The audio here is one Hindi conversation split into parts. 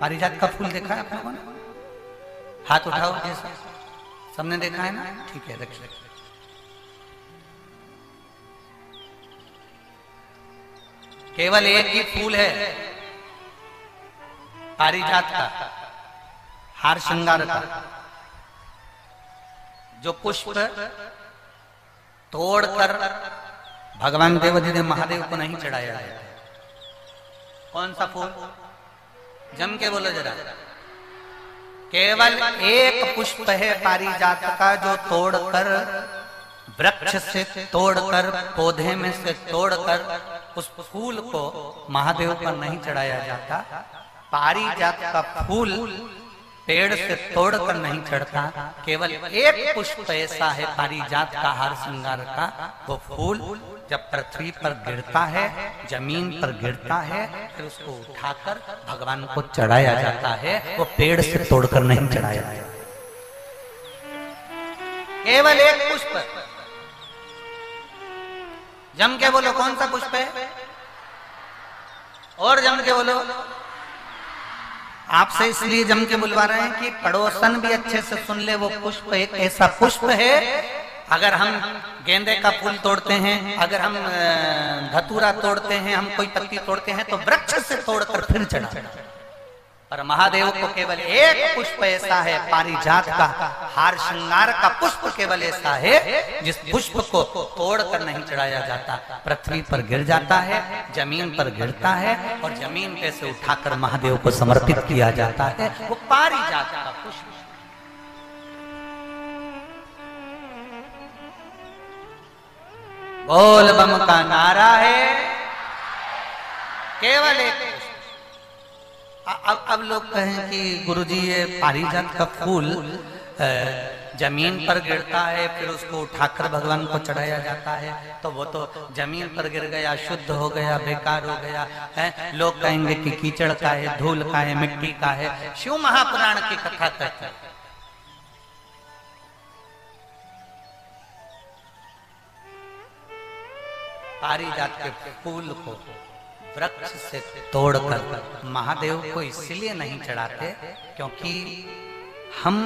पारिजात का फूल देखा है आप लोगों ने? हाथ उठाओ जैसा सबने देखा है ना? ठीक है रखिए केवल एक ही फूल है, पारिजात का, हार श्रृंगार का, जो पुष्प तोड़कर भगवान देवधिदेव महादेव को नहीं चढ़ाया है। कौन सा फूल? जम के बोलो जरा। केवल एक पुष्प है पारिजात का जो तोड़कर, वृक्ष से तोड़कर, पौधे में से तोड़कर, उस फूल को महादेव पर नहीं चढ़ाया जाता। पारिजात का फूल पेड़ से तोड़कर नहीं चढ़ता, केवल एक पुष्प ऐसा है पारिजात का हार श्रृंगार का। वो फूल जब पृथ्वी पर गिरता है, ज़मीन पर गिरता है, फिर उसको उठाकर भगवान को चढ़ाया जाता है, वो पेड़ से तोड़कर नहीं चढ़ाया जाता। केवल एक पुष्प। जम के बोलो, कौन सा पुष्प है? और जम के बोलो। आपसे इसलिए जम के बुलवा रहे हैं कि पड़ोसन भी अच्छे से सुन ले, वो पुष्प एक ऐसा पुष्प है। अगर हम गेंदे का फूल तोड़ते हैं, अगर हम धतूरा तोड़ते हैं, हम कोई पत्ती तोड़ते हैं तो वृक्ष से तोड़कर फिर चढ़ा पर महादेव को केवल एक पुष्प ऐसा है, पारिजात का, हार श्रृंगार का पुष्प केवल ऐसा है, जिस पुष्प को तोड़कर नहीं चढ़ाया जाता। पृथ्वी पर गिर जाता है, ज़मीन पर गिरता है, और ज़मीन पे से उठाकर महादेव को समर्पित किया जाता है, वो पारिजात का पुष्प। बोल बम का नारा है, केवल एक अब अब लोग कहें कि गुरुजी, ये पारिजात का फूल ज़मीन पर गिरता है, फिर उसको उठाकर भगवान को चढ़ाया जाता है तो वो तो ज़मीन पर गिर गया, शुद्ध हो गया, बेकार हो गया, है? लोग कहेंगे कि कीचड़ का है, धूल का है, मिट्टी का है, शिव महापुराण की कथा कहते पारिजात के फूल को वृक्ष से तोड़कर। महादेव को इसलिए नहीं चढ़ाते क्योंकि हम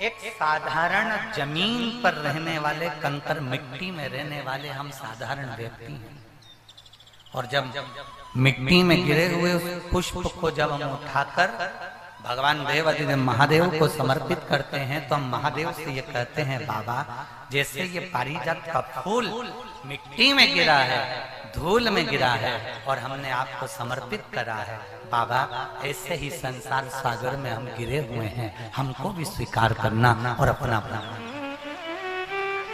एक साधारण ज़मीन पर रहने वाले, कंकर मिट्टी में रहने वाले हम साधारण व्यक्ति हैं। और जब मिट्टी में गिरे हुए पुष्प को जब हम उठाकर भगवान देव अधिदेव महादेव को समर्पित करते हैं तो हम महादेव से ये कहते हैं, बाबा, जैसे ये पारिजात का फूल मिट्टी में गिरा है, धूल में गिरा है, और हमने आपको समर्पित करा है, बाबा, ऐसे ही संसार सागर में हम गिरे हुए हैं, हमको भी स्वीकार करना और अपना अपना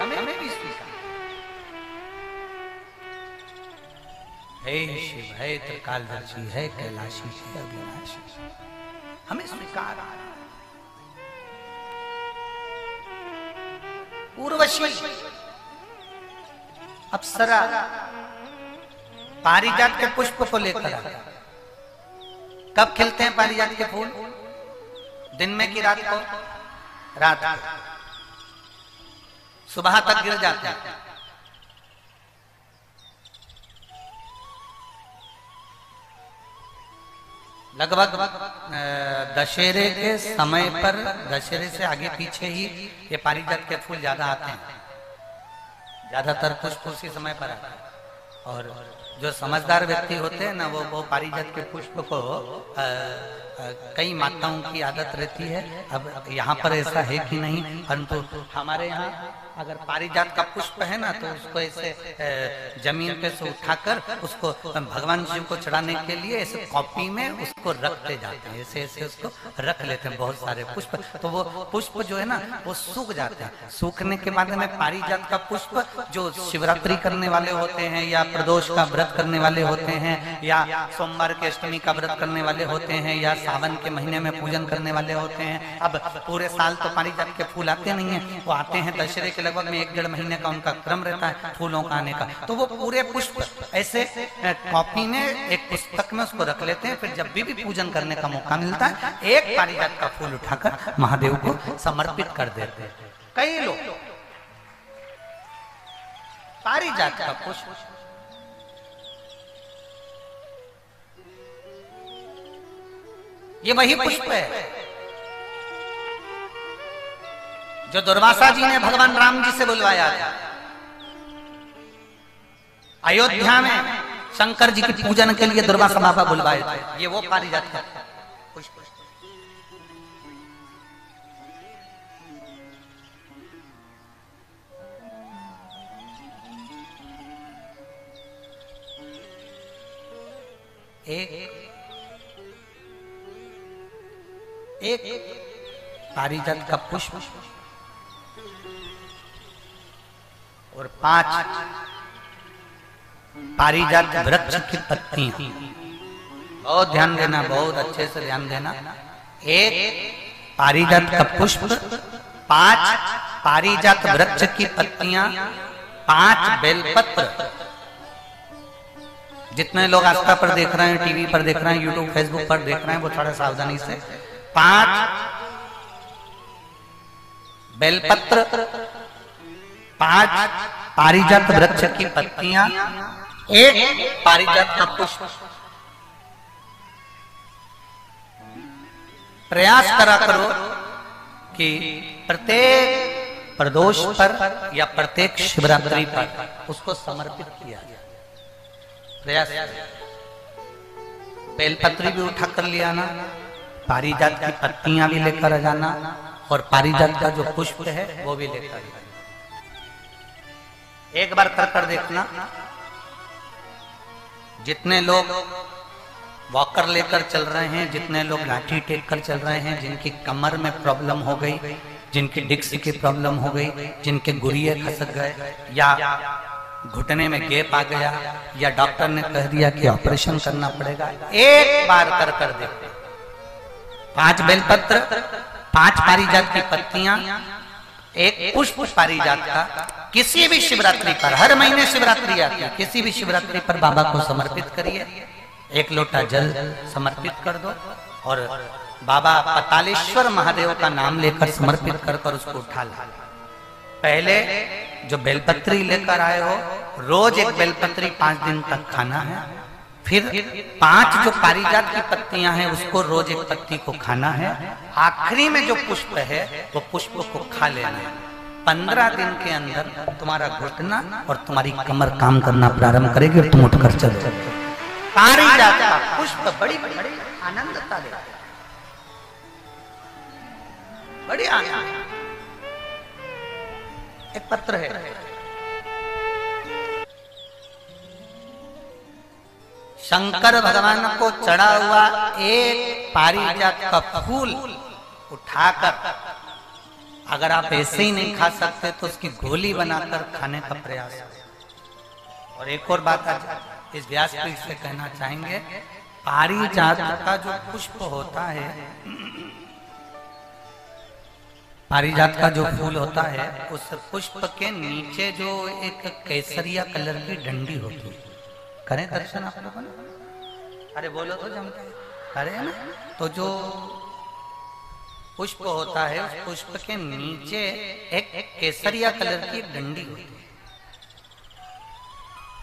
हमें भी स्वीकार हे शिव, है त्रिकालदर्शी, है कैलाशी, है अविनाशी हमें स्वीकार उर्वशी अप्सरा पारिजात के पुष्प को लेकर कब खिलते हैं पारिजात के फूल? दिन में की रात को? रात सुबह तक गिर जाते हैं। लगभग दशहरे के समय पर, दशहरे से आगे पीछे ही ये पारिजात के फूल ज़्यादा आते हैं। ज़्यादातर पुष्प उसी समय पर आते हैं। और जो समझदार व्यक्ति होते हैं ना, वो वो पारिजात के पुष्प को कई माताओं की आदत रहती है। अब यहाँ पर ऐसा है कि नहीं, परंतु हमारे यहाँ अगर पारिजात का पुष्प है ना तो उसको ऐसे ज़मीन पे से उठाकर उसको भगवान शिव को चढ़ाने के लिए ऐसे कॉपी में उसको रखते जाते हैं। ऐसे ऐसे उसको रख लेते हैं बहुत सारे पुष्प। तो वो पुष्प जो है ना, वो सूख जाते हैं। सूखने के बाद में पारिजात का पुष्प जो शिवरात्रि करने वाले होते हैं या प्रदोष का व्रत करने वाले होते हैं, या सोमवार के अष्टमी का व्रत करने वाले होते हैं, या सावन के महीने में पूजन करने वाले होते हैं, अब पूरे साल तो पारिजात के फूल आते नहीं है, वो आते हैं दशहरे के लगभग में एक डेढ़ महीने का उनका क्रम रहता है फूलों का आने का। तो वो पूरे पुष्प ऐसे कॉपी में एक पुस्तक में उसको रख लेते हैं, फिर जब भी भी पूजन करने का मौका मिलता है, एक पारिजात का फूल उठाकर महादेव को समर्पित कर देते हैं। कई लोग पारिजात का पुष्प ये वही पुष्प है। जो दुर्वासा जी ने भगवान राम जी से बुलवाया था। अयोध्या में शंकर जी की पूजन के लिए दुर्वासा बाबा बुलवाए थे। ये वो पारिजात पुष्प। एक एक पारिजात का पुष्प और पाँच पारिजात वृक्ष की पत्तियाँ बहुत ध्यान देना, बहुत अच्छे से ध्यान देना। एक पारिजात का पुष्प, पाँच पारिजात वृक्ष की पत्तियाँ पाँच बेलपत्र। जितने लोग आस्था पर देख रहे हैं, टीवी पर देख रहे हैं यूट्यूब फेसबुक पर देख रहे हैं, वो थोड़ा सावधानी से पाँच, बेलपत्र, पाँच, पारिजात वृक्ष की पत्तियाँ, एक, पारिजात का पुष्प। प्रयास करा करो कि प्रत्येक प्रदोष पर या प्रत्येक शिवरात्रि पर उसको समर्पित किया प्रयास बेलपत्री भी उठा कर ले आना। पारिजात की पत्तियाँ भी लेकर जाना और पारिजात का जो पुष्प है, वो भी लेकर जाना। एक बार कर कर देखना। जितने लोग वॉकर लेकर चल रहे हैं, जितने लोग लाठी टेक कर चल रहे हैं, जिनकी कमर में प्रॉब्लम हो गई, जिनकी डिक्स की प्रॉब्लम हो गई, जिनके गुरिये खसक गए, या घुटने में गेप आ गया, या डॉक्टर ने कह दिया कि ऑपरेशन करना पड़ेगा, एक बार कर कर देखते पाँच बेलपत्र पाँच पारिजात की पत्तियाँ, एक पुष्प पारिजात का। किसी भी शिवरात्रि पर, हर महीने शिवरात्रि आती है। किसी भी शिवरात्रि पर बाबा को समर्पित करिए। एक लोटा जल समर्पित कर दो और बाबा पतालेश्वर महादेव का नाम लेकर समर्पित कर कर उसको उठा ला। पहले जो बेलपत्री लेकर आए हो, रोज एक बेलपत्री पाँच दिन तक खाना है। फिर पाँच जो पारिजात की पत्तियाँ हैं, उसको रोज एक पत्ती को खाना है। आखिरी में जो पुष्प है, वो पुष्प को खा लेना है। पंद्रह दिन के अंदर तुम्हारा घुटना और तुम्हारी कमर काम करना प्रारंभ करेगी तुम उठकर चलो। पारिजात का पुष्प बड़ी बड़ी है। बड़ी आनंद। एक पत्र है। शंकर भगवान को चढ़ा हुआ एक पारिजात का फूल उठाकर, अगर आप ऐसे ही नहीं खा सकते तो उसकी गोली बनाकर खाने का प्रयास और एक और बात आज इस व्यासपीठ से कहना चाहेंगे, पारिजात का जो पुष्प होता है, पारिजात का जो फूल होता है, उस पुष्प के नीचे जो एक केसरिया कलर की डंडी होती है। करें दर्शन आप लोगों ने? अरे बोलो तो जम करे ना? तो जो पुष्प होता है उस पुष्प के नीचे एक, एक केसरिया कलर की डंडी होती है।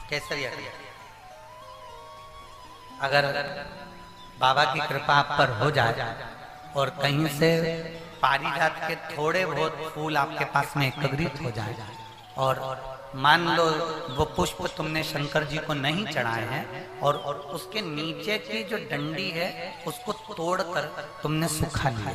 केसरिया कलर। अगर बाबा की कृपा आप पर हो जाए और कहीं से पारिजात के थोड़े बहुत फूल आपके पास में एकत्रित हो जाए और मान लो वो पुष्प तुमने शंकर जी को नहीं चढ़ाए हैं और, उसके नीचे की जो डंडी है उसको तोड़कर तुमने सुखा लिया।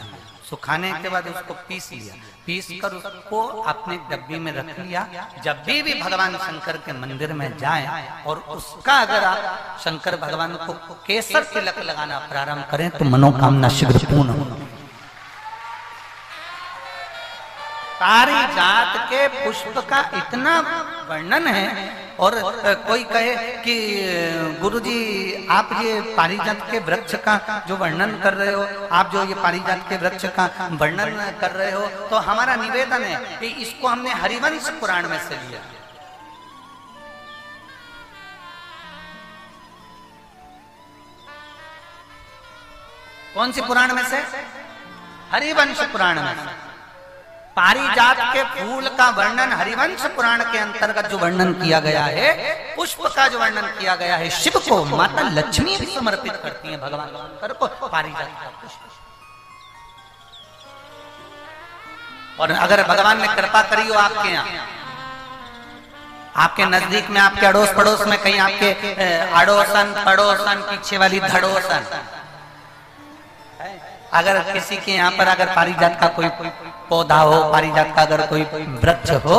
सुखाने के बाद उसको पीस लिया। पीस कर उसको अपने डब्बी में रख लिया। जब भी भी भगवान शंकर के मंदिर में जाए और उसका अगर आप शंकर भगवान को केसर तिलक लगाना प्रारंभ करें तो मनोकामना शीघ्र पूर्ण हो पारिजात के पुष्प का इतना वर्णन है और कोई कहे कि गुरुजी, आप ये पारिजात के वृक्ष का जो वर्णन कर रहे हो, आप जो ये पारिजात के वृक्ष का वर्णन कर रहे हो तो हमारा निवेदन है कि इसको हमने हरिवंश पुराण में से लिया। कौन सी पुराण में से? हरिवंश पुराण में से। पारिजात के फूल का वर्णन हरिवंश पुराण के अंतर्गत जो वर्णन किया गया है, पुष्प का जो वर्णन किया गया है, शिव को माता लक्ष्मी भी समर्पित करती है भगवान शंकर को पारिजात का पुष्प। और अगर भगवान ने कृपा करी हो आपके यहाँ, आपके नज़दीक में, आपके अड़ोस पड़ोस में कहीं आपके अड़ोसन पड़ोसन पीछे वाली धड़ोसन अगर किसी के यहाँ पर अगर पारिजात का कोई पौधा हो, पारिजात का अगर कोई वृक्ष हो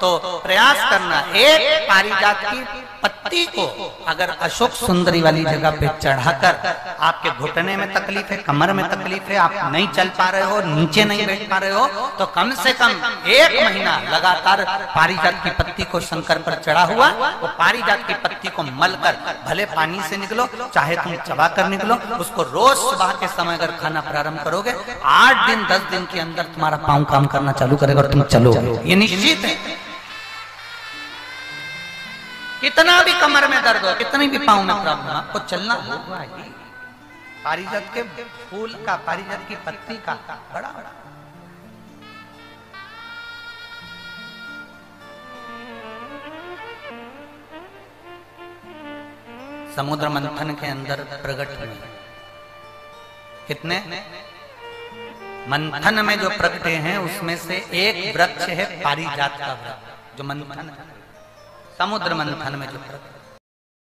तो प्रयास करना, एक पारिजात की पत्ती को अगर अशोक सुंदरी वाली जगह पे चढ़ाकर आपके घुटने में तकलीफ़ है, कमर में तकलीफ़ है, आप नहीं चल पा रहे हो, नीचे नहीं बैठ पा रहे हो तो कम से कम एक महीना लगातार पारिजात की पत्ती को शंकर पर चढ़ा हुआ, वो पारिजात की पत्ती को मलकर भले पानी से निकलो, चाहे तुम चबा कर निकलो, उसको रोज सुबह के समय अगर खाना प्रारंभ करोगे, आठ दिन, दस दिन के अंदर तुम्हारा पाँव काम करना चालू करेगा और तुम चलोगे। ये निश्चित है। कितना भी कमर में दर्द हो, कितनी भी पाँव में प्रॉब्लम आपको चलना होगा ही। पारिजात के फूल का, पारिजात की पत्ती का बड़ा बड़ा। समुद्र मंथन के अंदर प्रकट हुए कितने? मंथन में जो प्रकटे हैं, उसमें से एक वृक्ष है पारिजात का वृक्ष, जो मंथन है। समुद्र मंथन में जो प्रकट